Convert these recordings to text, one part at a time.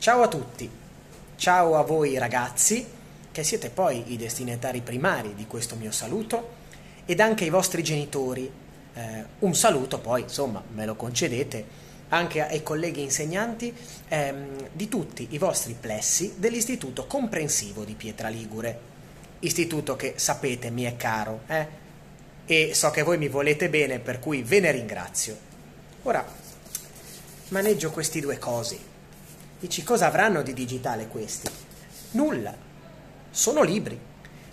Ciao a tutti, ciao a voi ragazzi, che siete poi i destinatari primari di questo mio saluto, ed anche ai vostri genitori. Eh, un saluto poi, insomma, me lo concedete, anche ai colleghi insegnanti ehm, di tutti i vostri plessi dell'Istituto Comprensivo di Pietra Ligure. Istituto che sapete mi è caro, eh? E so che voi mi volete bene, per cui ve ne ringrazio. Ora, maneggio questi due cosi Dici cosa avranno di digitale questi? Nulla. Sono libri,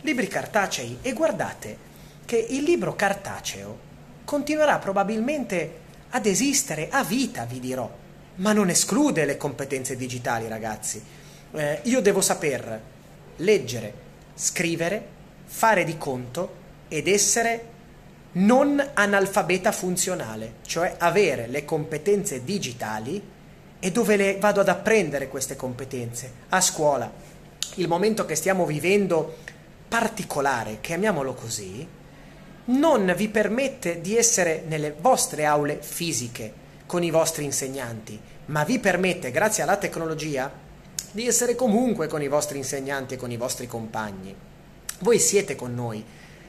libri cartacei e guardate che il libro cartaceo continuerà probabilmente ad esistere a vita, vi dirò, ma non esclude le competenze digitali, ragazzi. Eh, io devo saper leggere, scrivere, fare di conto ed essere non analfabeta funzionale, cioè avere le competenze digitali e dove le vado ad apprendere queste competenze? A scuola. Il momento che stiamo vivendo particolare, chiamiamolo così, non vi permette di essere nelle vostre aule fisiche con i vostri insegnanti, ma vi permette, grazie alla tecnologia, di essere comunque con i vostri insegnanti e con i vostri compagni. Voi siete con noi.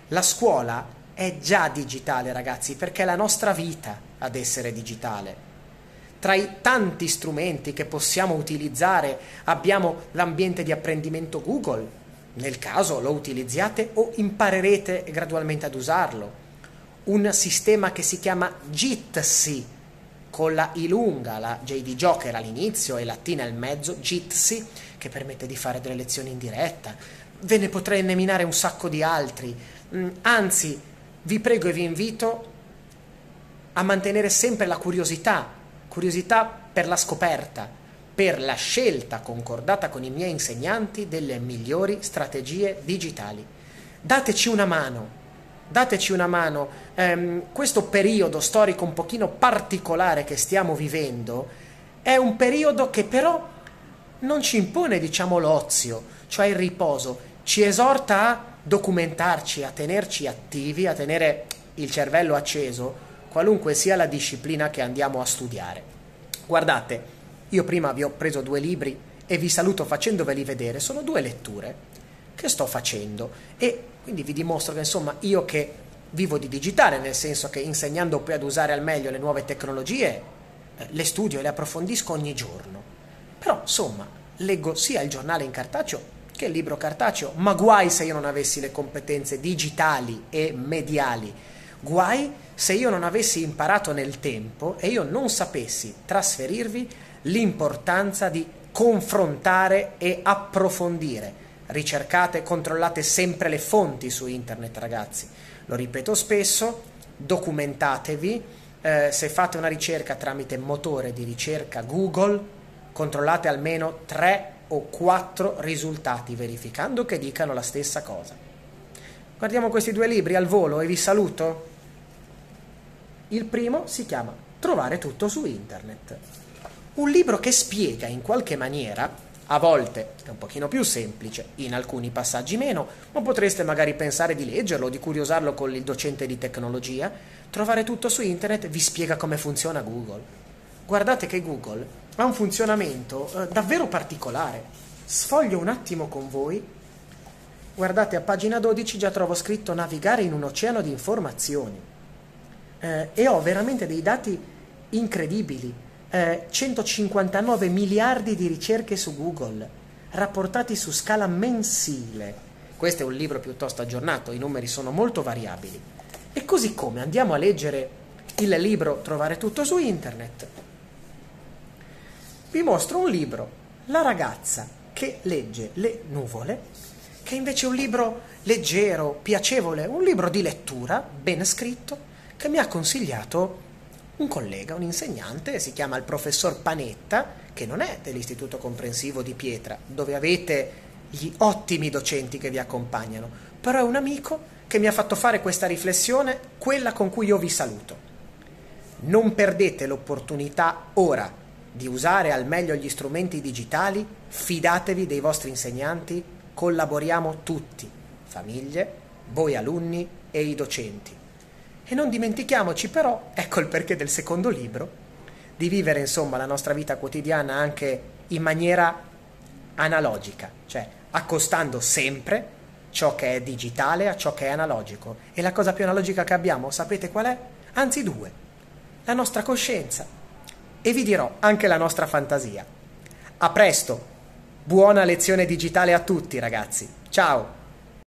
La scuola è già digitale, ragazzi, perché è la nostra vita ad essere digitale. Tra i tanti strumenti che possiamo utilizzare abbiamo l'ambiente di apprendimento Google, nel caso lo utilizziate o imparerete gradualmente ad usarlo. Un sistema che si chiama Jitsi, con la I lunga, la J di Joker all'inizio e la T nel mezzo, Jitsi, che permette di fare delle lezioni in diretta. Ve ne potrei nominare un sacco di altri. Mm, anzi, vi prego e vi invito a mantenere sempre la curiosità curiosità per la scoperta, per la scelta concordata con i miei insegnanti delle migliori strategie digitali. Dateci una mano, dateci una mano. Eh, questo periodo storico un pochino particolare che stiamo vivendo è un periodo che però non ci impone, diciamo, l'ozio, cioè il riposo, ci esorta a documentarci, a tenerci attivi, a tenere il cervello acceso qualunque sia la disciplina che andiamo a studiare. Guardate, io prima vi ho preso due libri e vi saluto facendoveli vedere, sono due letture che sto facendo e quindi vi dimostro che insomma io che vivo di digitale, nel senso che insegnando poi ad usare al meglio le nuove tecnologie, eh, le studio e le approfondisco ogni giorno. Però insomma, leggo sia il giornale in cartaceo che il libro cartaceo, ma guai se io non avessi le competenze digitali e mediali Guai se io non avessi imparato nel tempo e io non sapessi trasferirvi l'importanza di confrontare e approfondire. Ricercate e controllate sempre le fonti su internet, ragazzi. Lo ripeto spesso, documentatevi. Eh, se fate una ricerca tramite motore di ricerca Google, controllate almeno 3 o 4 risultati verificando che dicano la stessa cosa. Guardiamo questi due libri al volo e vi saluto. Il primo si chiama Trovare tutto su internet. Un libro che spiega in qualche maniera, a volte è un pochino più semplice, in alcuni passaggi meno, ma potreste magari pensare di leggerlo di curiosarlo con il docente di tecnologia. Trovare tutto su internet vi spiega come funziona Google. Guardate che Google ha un funzionamento eh, davvero particolare. Sfoglio un attimo con voi. Guardate a pagina 12 già trovo scritto navigare in un oceano di informazioni eh, e ho veramente dei dati incredibili. Eh, 159 miliardi di ricerche su Google, rapportati su scala mensile. Questo è un libro piuttosto aggiornato, i numeri sono molto variabili. E così come andiamo a leggere il libro Trovare tutto su internet, vi mostro un libro, La ragazza che legge le nuvole, che invece è un libro leggero, piacevole, un libro di lettura, ben scritto, che mi ha consigliato un collega, un insegnante, si chiama il professor Panetta, che non è dell'Istituto Comprensivo di Pietra, dove avete gli ottimi docenti che vi accompagnano, però è un amico che mi ha fatto fare questa riflessione, quella con cui io vi saluto. Non perdete l'opportunità ora di usare al meglio gli strumenti digitali, fidatevi dei vostri insegnanti, collaboriamo tutti, famiglie, voi alunni e i docenti. E non dimentichiamoci però, ecco il perché del secondo libro, di vivere insomma la nostra vita quotidiana anche in maniera analogica, cioè accostando sempre ciò che è digitale a ciò che è analogico. E la cosa più analogica che abbiamo, sapete qual è? Anzi due. La nostra coscienza. E vi dirò anche la nostra fantasia. A presto! Buona lezione digitale a tutti ragazzi. Ciao!